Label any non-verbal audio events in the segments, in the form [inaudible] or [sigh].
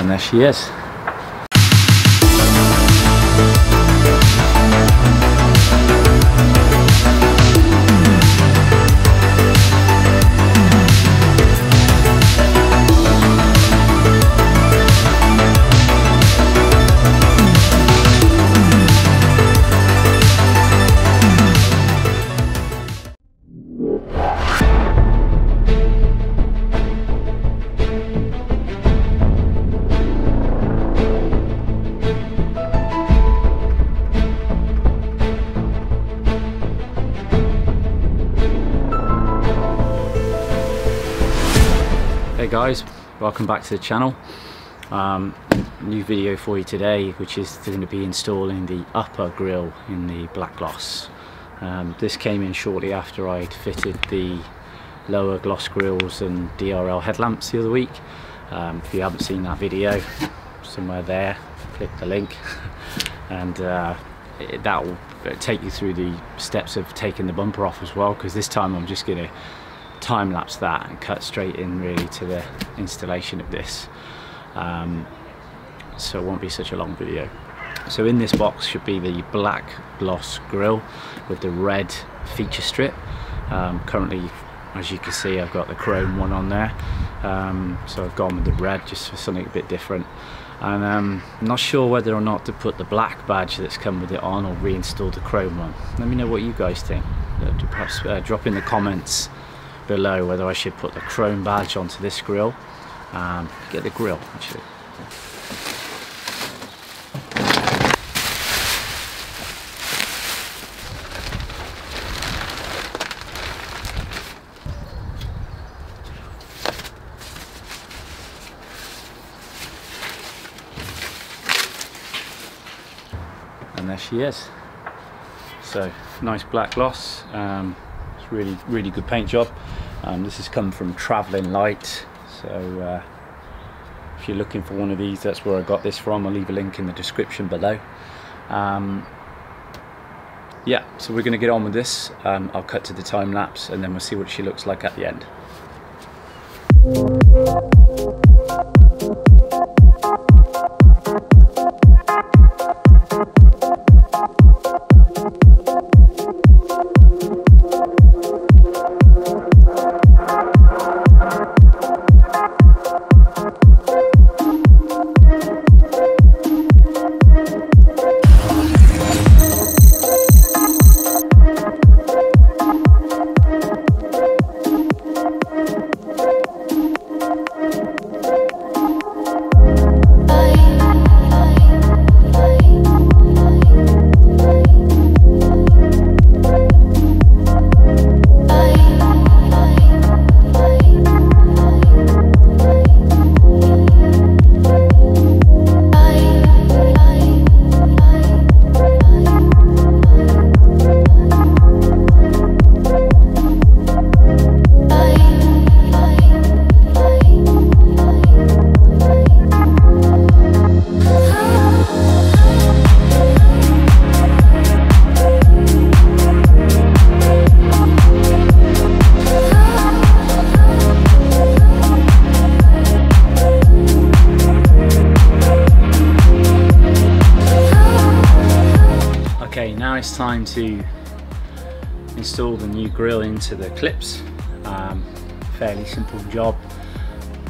And there she is. Guys, welcome back to the channel. Um, new video for you today, which is going to be installing the upper grille in the black gloss. Um, this came in shortly after I'd fitted the lower gloss grills and DRL headlamps the other week. Um, if you haven't seen that video, somewhere there, click the link, [laughs] and uh, that will take you through the steps of taking the bumper off as well. Because this time I'm just to time lapse that and cut straight in really to the installation of this. Um, so it won't be such a long video. So in this box should be the black gloss grille with the red feature strip. Um, currently as you can see I've got the chrome one on there. Um, so I've gone with the red just for something a bit different. And um, I'm not sure whether or not to put the black badge that's come with it on or reinstall the chrome one. Let me know what you guys think. Uh, perhaps uh, drop in the comments below whether I should put the chrome badge onto this grill. Um, get the grill actually. And there she is. So nice black gloss. Um, really really good paint job. Um, this has come from Travelin-Lite. So uh, if you're looking for one of these that's where I got this from. I'll leave a link in the description below. Um, yeah so we're gonna get on with this. Um, I'll cut to the time lapse and then we'll see what she looks like at the end it's time to install the new grill into the clips. Um, fairly simple job.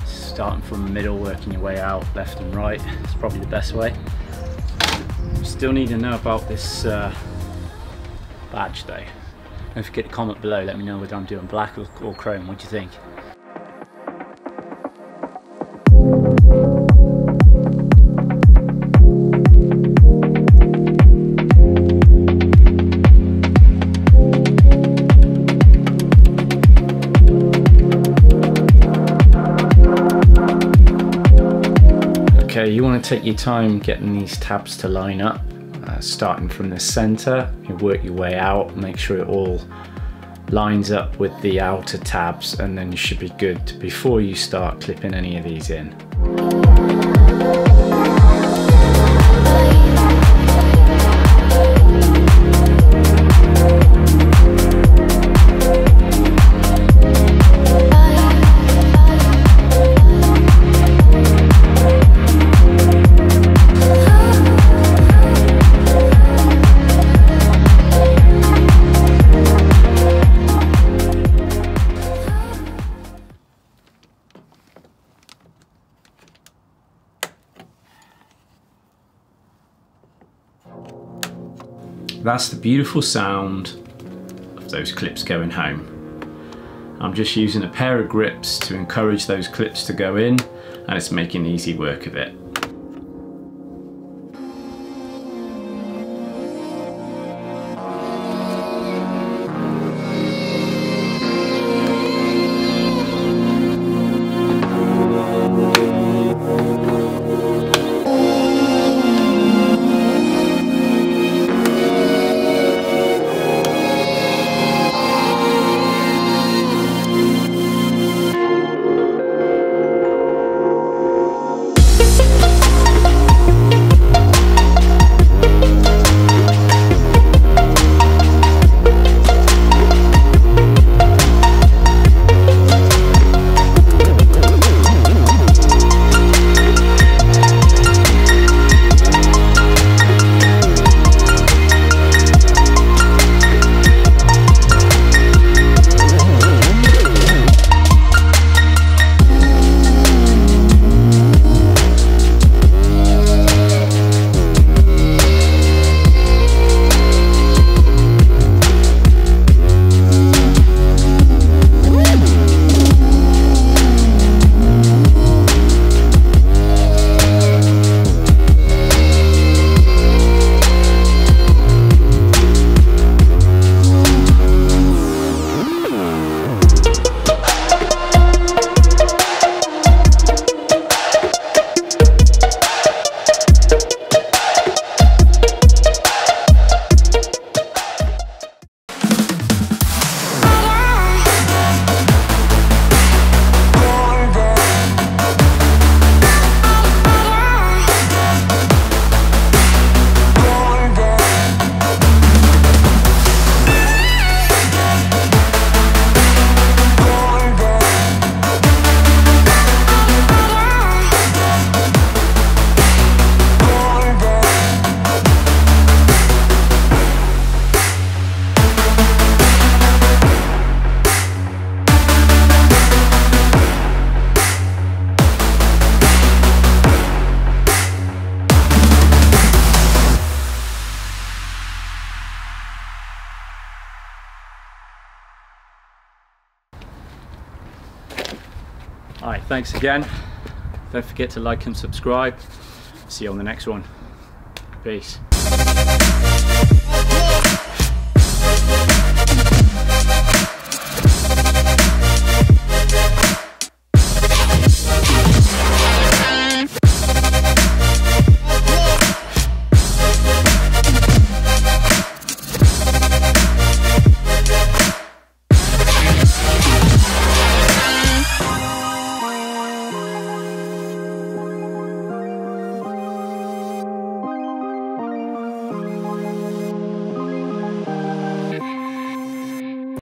Starting from the middle, working your way out, left and right. It's probably the best way. Still need to know about this uh, badge though. Don't forget to comment below, let me know whether I'm doing black or, or chrome, what do you think? To take your time getting these tabs to line up, uh, starting from the center, you work your way out, make sure it all lines up with the outer tabs and then you should be good before you start clipping any of these in. That's the beautiful sound of those clips going home. I'm just using a pair of grips to encourage those clips to go in and it's making easy work of it. Alright, thanks again. Don't forget to like and subscribe. See you on the next one. Peace.